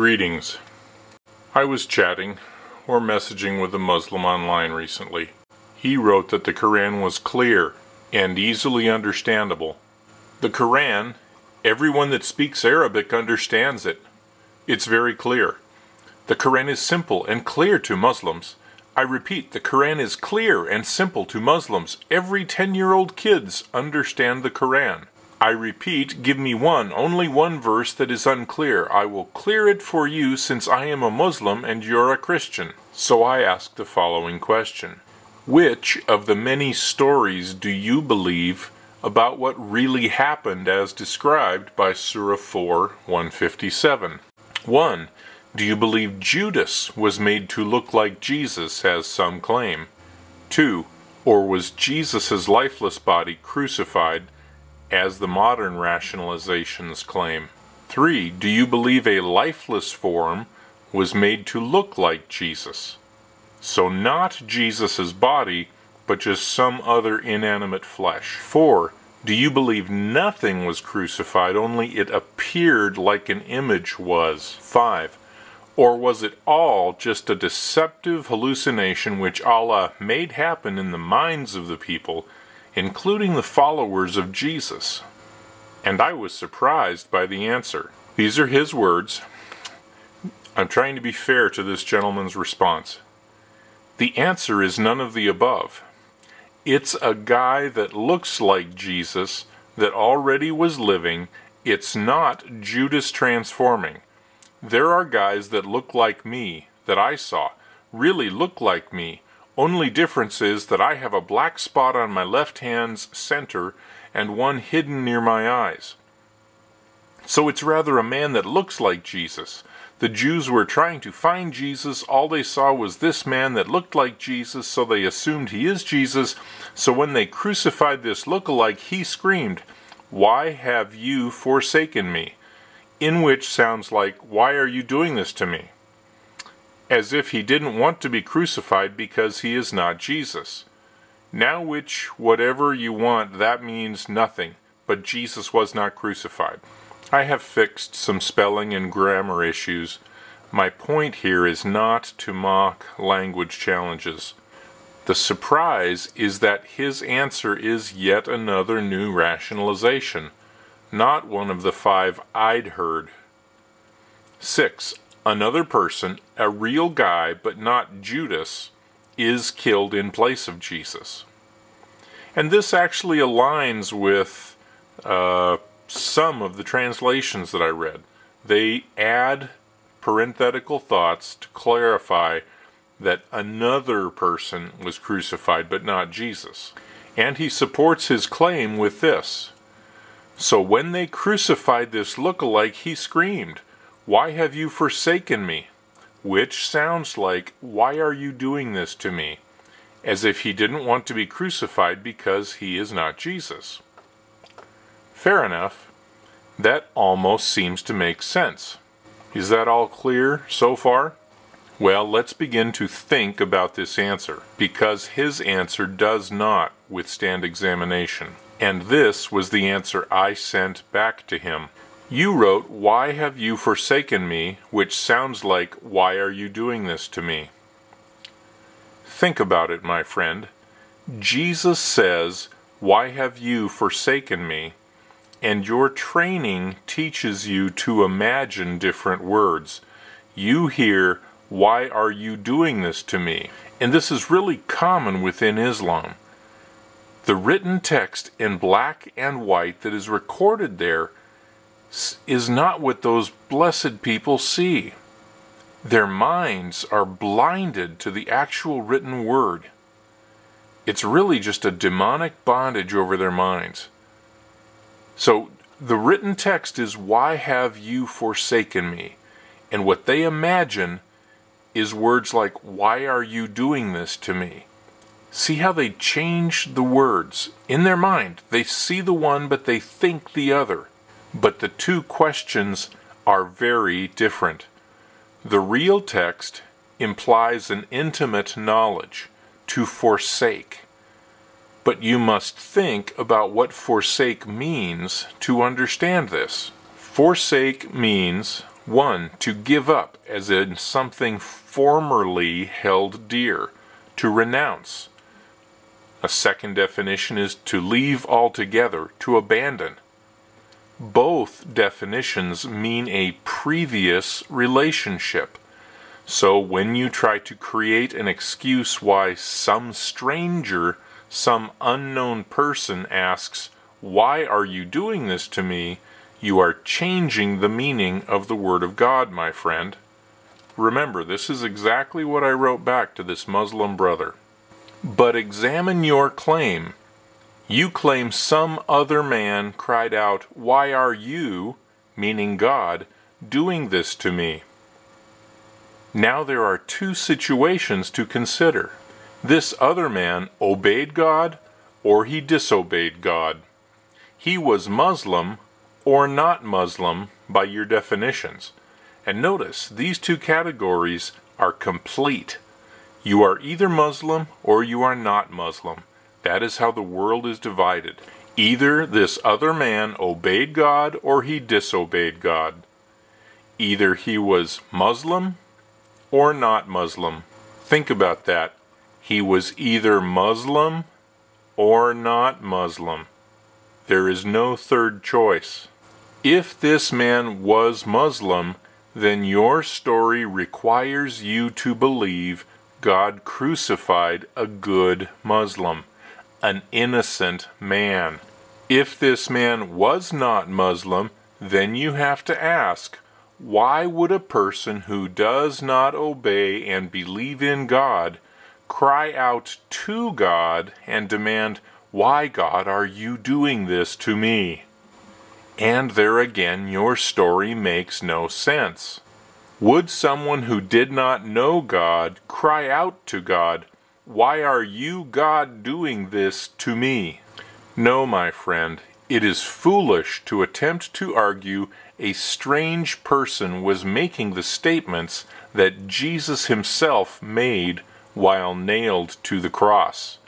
Greetings. I was chatting or messaging with a Muslim online recently. He wrote that the Quran was clear and easily understandable. The Quran, everyone that speaks Arabic understands it. It's very clear. The Quran is simple and clear to Muslims. I repeat, the Quran is clear and simple to Muslims. Every 10 year old kids understand the Quran. I repeat, give me one, only one verse that is unclear. I will clear it for you since I am a Muslim and you're a Christian. So I ask the following question Which of the many stories do you believe about what really happened as described by Surah 4 157? 1. Do you believe Judas was made to look like Jesus, as some claim? 2. Or was Jesus' lifeless body crucified? As the modern rationalizations claim. 3. Do you believe a lifeless form was made to look like Jesus? So not Jesus' body, but just some other inanimate flesh. 4. Do you believe nothing was crucified, only it appeared like an image was? 5. Or was it all just a deceptive hallucination which Allah made happen in the minds of the people including the followers of Jesus. And I was surprised by the answer. These are his words. I'm trying to be fair to this gentleman's response. The answer is none of the above. It's a guy that looks like Jesus that already was living. It's not Judas transforming. There are guys that look like me, that I saw, really look like me, only difference is that I have a black spot on my left hand's center and one hidden near my eyes. So it's rather a man that looks like Jesus. The Jews were trying to find Jesus. All they saw was this man that looked like Jesus, so they assumed he is Jesus. So when they crucified this look-alike, he screamed, Why have you forsaken me? In which sounds like, Why are you doing this to me? As if he didn't want to be crucified because he is not Jesus. Now, which, whatever you want, that means nothing, but Jesus was not crucified. I have fixed some spelling and grammar issues. My point here is not to mock language challenges. The surprise is that his answer is yet another new rationalization, not one of the five I'd heard. 6 another person, a real guy, but not Judas, is killed in place of Jesus. And this actually aligns with uh, some of the translations that I read. They add parenthetical thoughts to clarify that another person was crucified, but not Jesus. And he supports his claim with this. So when they crucified this look-alike, he screamed, why have you forsaken me? Which sounds like, Why are you doing this to me? As if he didn't want to be crucified because he is not Jesus. Fair enough. That almost seems to make sense. Is that all clear so far? Well, let's begin to think about this answer, because his answer does not withstand examination. And this was the answer I sent back to him. You wrote, Why have you forsaken me? which sounds like, Why are you doing this to me? Think about it, my friend. Jesus says, Why have you forsaken me? And your training teaches you to imagine different words. You hear, Why are you doing this to me? And this is really common within Islam. The written text in black and white that is recorded there is not what those blessed people see. Their minds are blinded to the actual written word. It's really just a demonic bondage over their minds. So the written text is, Why have you forsaken me? And what they imagine is words like, Why are you doing this to me? See how they change the words in their mind. They see the one, but they think the other. But the two questions are very different. The real text implies an intimate knowledge, to forsake. But you must think about what forsake means to understand this. Forsake means, One, to give up, as in something formerly held dear, to renounce. A second definition is to leave altogether, to abandon. Both definitions mean a previous relationship. So when you try to create an excuse why some stranger, some unknown person asks, Why are you doing this to me? you are changing the meaning of the Word of God, my friend. Remember, this is exactly what I wrote back to this Muslim brother. But examine your claim you claim some other man cried out, Why are you, meaning God, doing this to me? Now there are two situations to consider. This other man obeyed God or he disobeyed God. He was Muslim or not Muslim by your definitions. And notice, these two categories are complete. You are either Muslim or you are not Muslim. That is how the world is divided. Either this other man obeyed God or he disobeyed God. Either he was Muslim or not Muslim. Think about that. He was either Muslim or not Muslim. There is no third choice. If this man was Muslim, then your story requires you to believe God crucified a good Muslim an innocent man. If this man was not Muslim, then you have to ask, why would a person who does not obey and believe in God cry out to God and demand, Why, God, are you doing this to me? And there again, your story makes no sense. Would someone who did not know God cry out to God, why are you, God, doing this to me? No, my friend, it is foolish to attempt to argue a strange person was making the statements that Jesus himself made while nailed to the cross.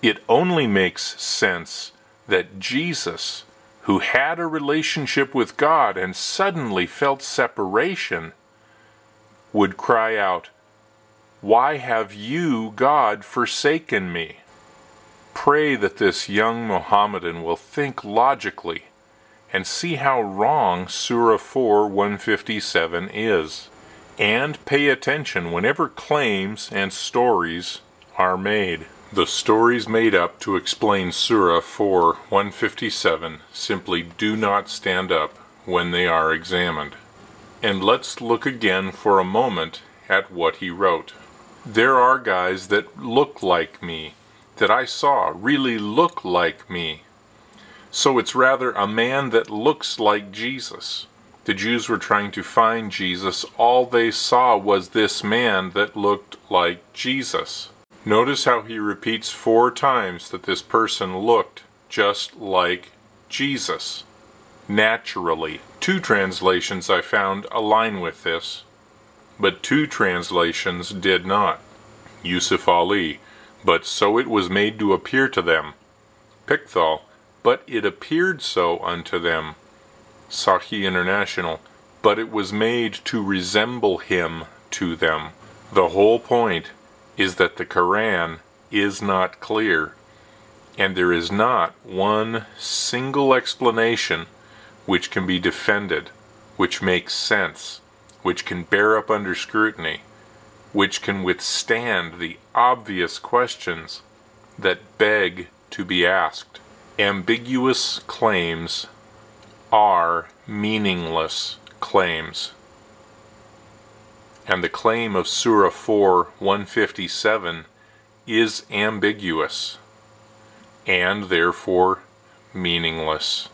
It only makes sense that Jesus, who had a relationship with God and suddenly felt separation, would cry out, why have you, God, forsaken me? Pray that this young Mohammedan will think logically and see how wrong Surah 4 157 is, and pay attention whenever claims and stories are made. The stories made up to explain Surah 4 157 simply do not stand up when they are examined. And let's look again for a moment at what he wrote there are guys that look like me, that I saw really look like me. So it's rather a man that looks like Jesus. The Jews were trying to find Jesus. All they saw was this man that looked like Jesus. Notice how he repeats four times that this person looked just like Jesus. Naturally. Two translations I found align with this but two translations did not. Yusuf Ali, but so it was made to appear to them. Pickthall, but it appeared so unto them. Sahih International, but it was made to resemble him to them. The whole point is that the Koran is not clear, and there is not one single explanation which can be defended, which makes sense which can bear up under scrutiny, which can withstand the obvious questions that beg to be asked. Ambiguous claims are meaningless claims. And the claim of Surah 4 157 is ambiguous and therefore meaningless.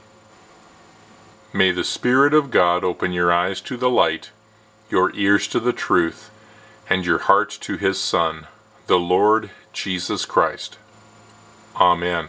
May the Spirit of God open your eyes to the light your ears to the truth, and your heart to his Son, the Lord Jesus Christ. Amen.